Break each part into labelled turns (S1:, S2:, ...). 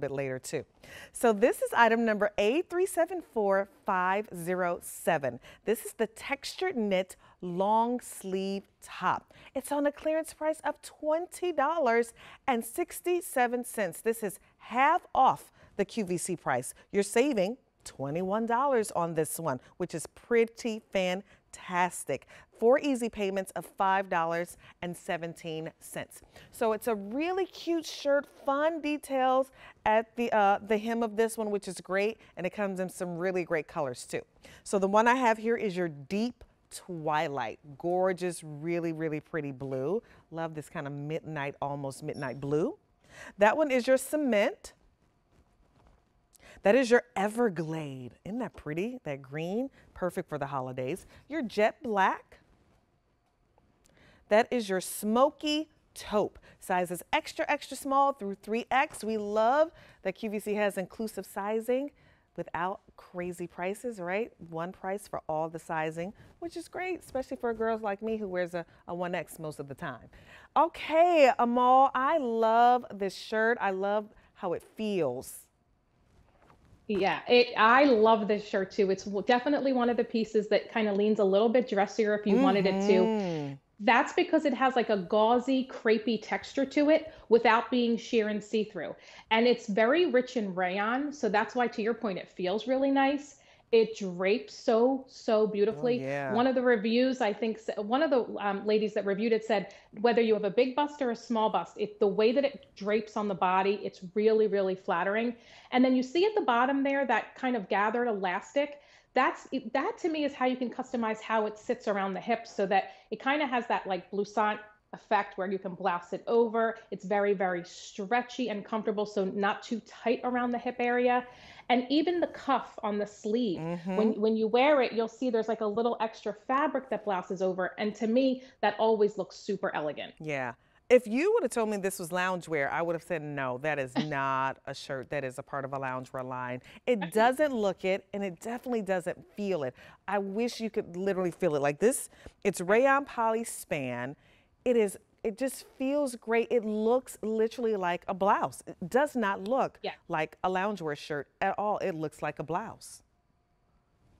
S1: bit later too. So this is item number A374507. This is the textured knit long sleeve top. It's on a clearance price of $20.67. This is half off the QVC price. You're saving $21 on this one, which is pretty fantastic. Four easy payments of $5.17. So it's a really cute shirt, fun details at the, uh, the hem of this one, which is great. And it comes in some really great colors too. So the one I have here is your deep twilight. Gorgeous, really, really pretty blue. Love this kind of midnight, almost midnight blue. That one is your cement. That is your Everglade. Isn't that pretty? That green, perfect for the holidays. Your jet black. That is your smoky taupe. Sizes extra, extra small through 3X. We love that QVC has inclusive sizing without crazy prices, right? One price for all the sizing, which is great, especially for girls like me who wears a, a 1X most of the time. Okay, Amal, I love this shirt. I love how it feels.
S2: Yeah, it, I love this shirt too. It's definitely one of the pieces that kind of leans a little bit dressier if you mm-hmm. wanted it to. That's because it has like a gauzy, crepey texture to it without being sheer and see through. And it's very rich in rayon. So that's why, to your point, it feels really nice. It drapes so, so beautifully.
S1: Oh, yeah.
S2: One of the reviews, I think, one of the um, ladies that reviewed it said, whether you have a big bust or a small bust, it, the way that it drapes on the body, it's really, really flattering. And then you see at the bottom there that kind of gathered elastic that's that to me is how you can customize how it sits around the hips so that it kind of has that like blouson effect where you can blouse it over. It's very, very stretchy and comfortable, so not too tight around the hip area. And even the cuff on the sleeve, mm-hmm. when, when you wear it, you'll see there's like a little extra fabric that blouses over. And to me, that always looks super elegant.
S1: Yeah. If you would have told me this was loungewear, I would have said no, that is not a shirt that is a part of a loungewear line. It doesn't look it and it definitely doesn't feel it. I wish you could literally feel it. Like this, it's rayon poly span. It is it just feels great. It looks literally like a blouse. It does not look yeah. like a loungewear shirt at all. It looks like a blouse.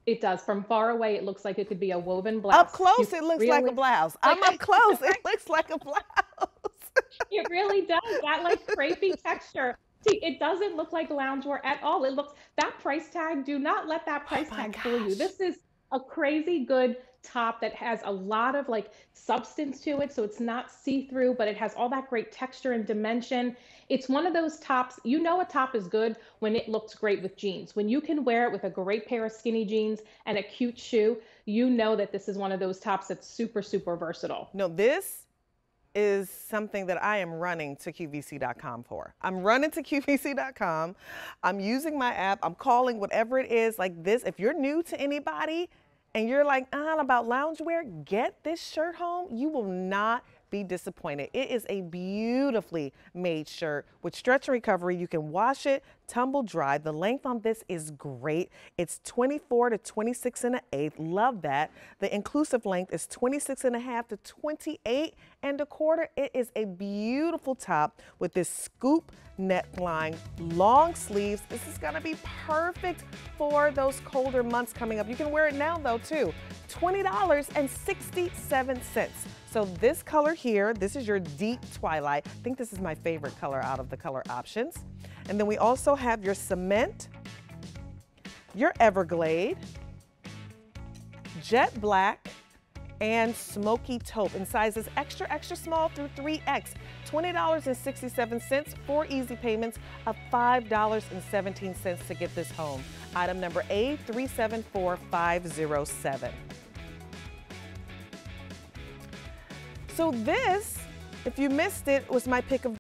S2: It does. From far away, it looks like it could be a woven blouse.
S1: Up close, you it looks really... like a blouse. I'm up close, it looks like a blouse.
S2: it really does. That like crepey texture. See, it doesn't look like loungewear at all. It looks that price tag. Do not let that oh price oh tag fool you. This is a crazy good top that has a lot of like substance to it. So it's not see through, but it has all that great texture and dimension. It's one of those tops, you know, a top is good when it looks great with jeans. When you can wear it with a great pair of skinny jeans and a cute shoe, you know that this is one of those tops that's super, super versatile.
S1: No, this is something that I am running to QVC.com for. I'm running to QVC.com. I'm using my app. I'm calling whatever it is like this. If you're new to AnyBody, and you're like, ah, about loungewear, get this shirt home. You will not be disappointed. It is a beautifully made shirt with stretch and recovery. You can wash it, tumble dry. The length on this is great. It's 24 to 26 and an eighth. Love that. The inclusive length is 26 and a half to 28 and a quarter. It is a beautiful top with this scoop neckline, long sleeves. This is gonna be perfect for those colder months coming up. You can wear it now though too. $20.67. So this color here, this is your deep twilight. I think this is my favorite color out of the color options. And then we also have your cement, your Everglade, jet black, and smoky taupe in sizes extra, extra small through 3X. $20.67, four easy payments of $5.17 to get this home. Item number A374507. So this, if you missed it, was my pick of